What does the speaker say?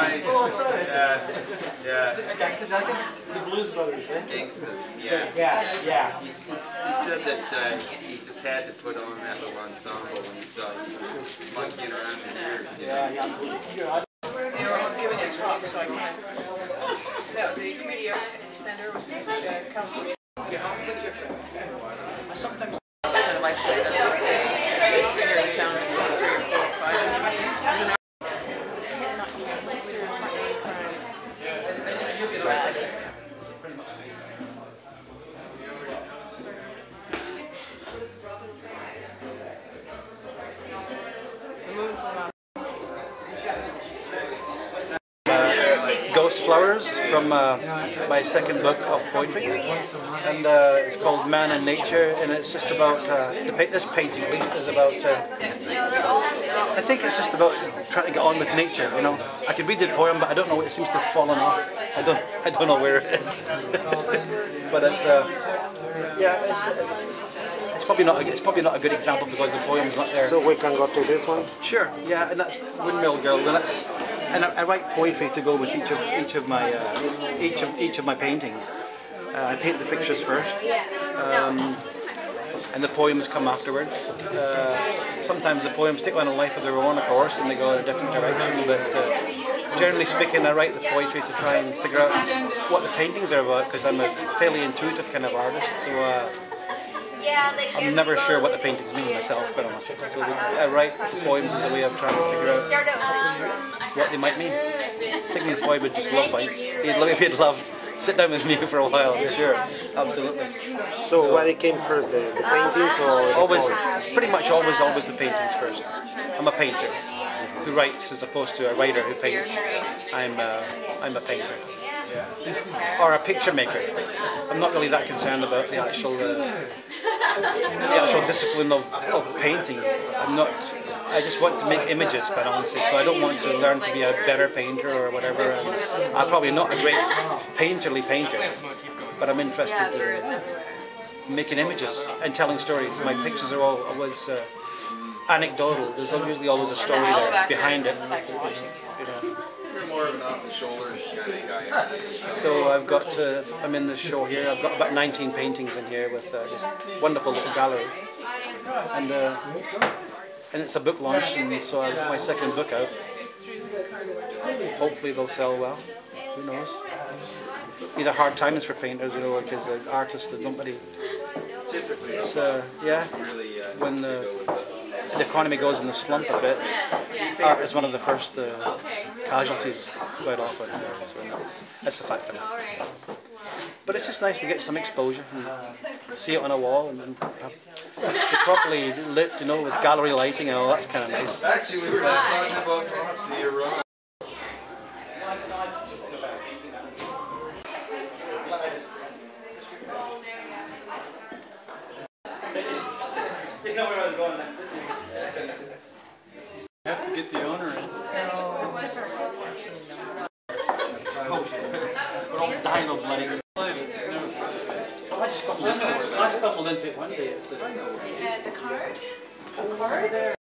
Right. Yeah. Yeah. Gangster Jackets? The Blues Brothers, eh? Gangsters. Yeah. Yeah, yeah. He, he, he said that uh, he just had to put on that little ensemble when he saw you monkeying around in yours. You know? Yeah, yeah. You're. They were all giving a talk, so I can't. No, the committee extender was uh, Councilor. I sometimes kind of like to say that. Every singer in town is about three or four or five. Cannot even Flowers from uh, my second book of poetry, and uh, it's called Man and Nature, and it's just about uh, the pa- this painting at least is about. Uh, I think it's just about trying to get on with nature. You know, I could read the poem, but I don't know. Where it seems to have fallen off. I don't. I don't know where it is. but it's. Uh, yeah, it's. It's probably not. A, it's probably not a good example because the poem's not there. So we can go to this one? Sure, yeah, and that's Windmill Girl, and that's and I, I write poetry to go with each of each of my uh, each of each of my paintings. Uh, I paint the pictures first, um, and the poems come afterwards. Uh, sometimes the poems take on a life of their own, of course, and they go in a different direction. But uh, generally speaking, I write the poetry to try and figure out what the paintings are about, because I'm a fairly intuitive kind of artist. So. Uh, I'm never sure what the paintings mean myself, honestly. So I write poems as a way of trying to figure out what they might mean. Sigmund Freud would just love like he'd love he'd love sit down with me for a while. Sure, absolutely. So what it came first, the, the paintings or Always, poems? pretty much always, always the paintings first. I'm a painter who writes as opposed to a writer who paints. I'm uh, I'm a painter. Or a picture maker. I'm not really that concerned about the actual uh, the actual discipline of, of painting. I'm not. I just want to make images, quite honestly. So I don't want to learn to be a better painter or whatever. And I'm probably not a great painterly painter, but I'm interested in making images and telling stories. My pictures are all always uh, anecdotal. There's usually always a story there behind it. You know. More off-the-shoulder kind of guy. So I've got, uh, I'm in the show here. I've got about 19 paintings in here with uh, this wonderful little gallery, and uh, and it's a book launch, and so I have my second book out. Hopefully they'll sell well. Who knows? These are hard times for painters, you know, because uh, artists that don't really. Typically, It's uh, yeah. uh, When the- the the economy goes in the slump a bit, art is one of the first uh, casualties quite often. So that's the fact of it. But it's just nice to get some exposure and see it on a wall and, and have it properly lit, you know, with gallery lighting and all. That's kind of nice. Actually, we were just talking about Popsy or Ron. have to get the owner in. We're all dying of bloody. I just stumbled into it. I stumbled into it one day. It's a, And the card? A card?